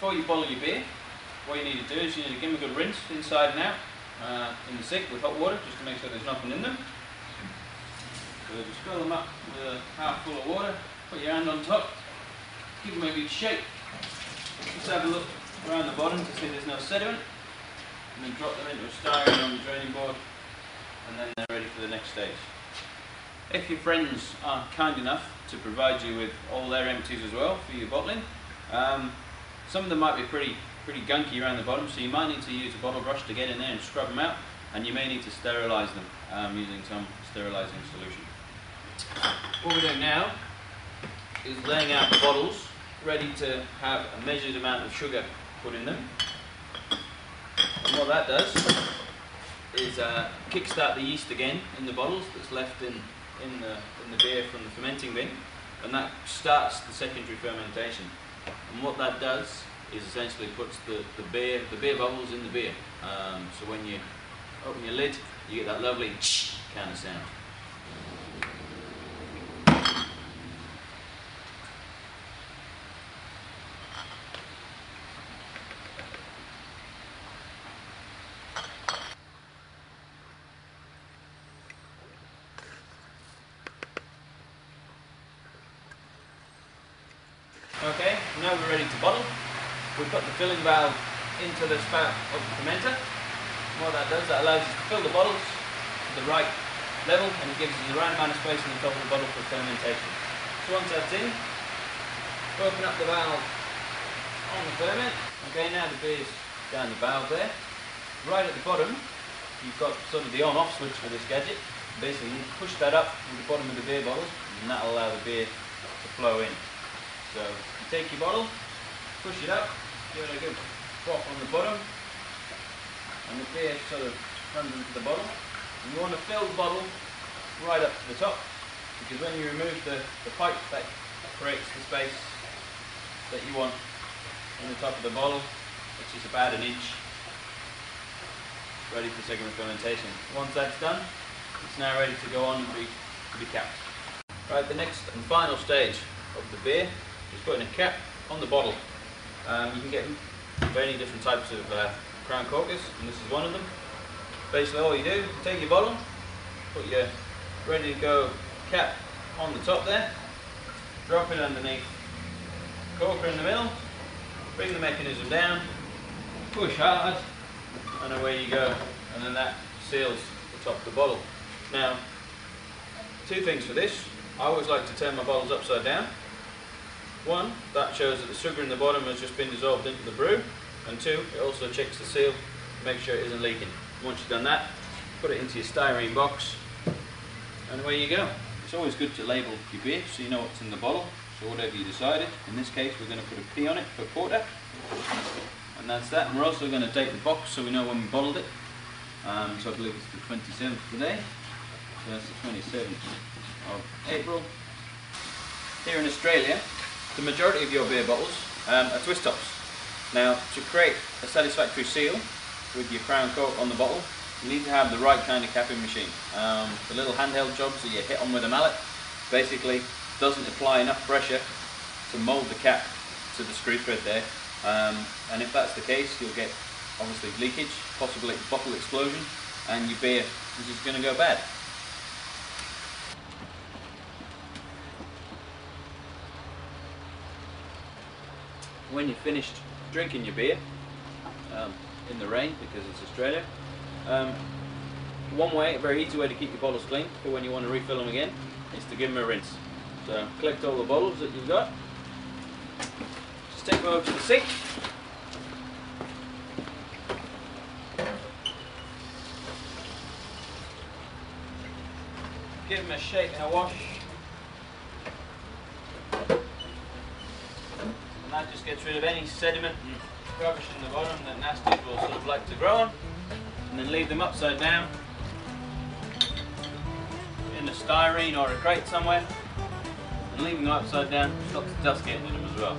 before you bottle your beer, what you need to do is you need to give them a good rinse inside and out uh, in the sink with hot water just to make sure there's nothing in them. So just fill them up with a half full of water, put your hand on top, give them a good shake. Just have a look around the bottom to see there's no sediment, and then drop them into a styrene on the draining board, and then they're ready for the next stage. If your friends are kind enough to provide you with all their empties as well for your bottling, um, some of them might be pretty pretty gunky around the bottom, so you might need to use a bottle brush to get in there and scrub them out, and you may need to sterilise them um, using some sterilising solution. What we're doing now is laying out the bottles ready to have a measured amount of sugar put in them. And what that does is uh, kickstart the yeast again in the bottles that's left in, in, the, in the beer from the fermenting bin, and that starts the secondary fermentation. And what that does is essentially puts the, the beer the beer bubbles in the beer. Um, so when you open your lid, you get that lovely kind of sound. Okay, now we're ready to bottle. We put the filling valve into the spout of the fermenter. What that does, that allows us to fill the bottles to the right level and it gives us the right amount of space in the top of the bottle for fermentation. So once that's in, open up the valve on the ferment. Okay, now the beer's down the valve there. Right at the bottom, you've got sort of the on-off switch for this gadget. Basically, you push that up to the bottom of the beer bottles and that'll allow the beer to flow in. So you take your bottle, push it up, give it a good pop on the bottom, and the beer sort of comes into the bottle. And you want to fill the bottle right up to the top, because when you remove the, the pipe, that creates the space that you want in the top of the bottle, which is about an inch, ready for second fermentation. Once that's done, it's now ready to go on and be, to be capped. Right, the next and final stage of the beer is putting a cap on the bottle. Um, you can get many different types of uh, crown corkers, and this is one of them. Basically, all you do, take your bottle, put your ready to go cap on the top there, drop it underneath, corker in the middle, bring the mechanism down, push hard, and away you go. And then that seals the top of the bottle. Now, two things for this. I always like to turn my bottles upside down. One, that shows that the sugar in the bottom has just been dissolved into the brew. And two, it also checks the seal to make sure it isn't leaking. Once you've done that, put it into your styrene box and away you go. It's always good to label your beer so you know what's in the bottle. So whatever you decided, in this case we're going to put a P on it for porter. And that's that. And we're also going to date the box so we know when we bottled it. Um, so I believe it's the 27th today. So that's the 27th of April. Here in Australia, the majority of your beer bottles um, are twist tops. Now, to create a satisfactory seal with your crown cork on the bottle, you need to have the right kind of capping machine. Um, the little handheld jobs that you hit on with a mallet basically doesn't apply enough pressure to mould the cap to the screw thread there. Um, and if that's the case, you'll get obviously leakage, possibly bottle explosion, and your beer is just going to go bad. When you're finished drinking your beer um, in the rain because it's Australia, um, one way, a very easy way to keep your bottles clean for when you want to refill them again is to give them a rinse. So collect all the bottles that you've got, just take them over to the sink. Give them a shake and a wash. And that just gets rid of any sediment and mm. rubbish in the bottom that nasties will sort of like to grow on. And then leave them upside down in a styrene or a crate somewhere. And leaving them upside down stops the dust getting in them as well.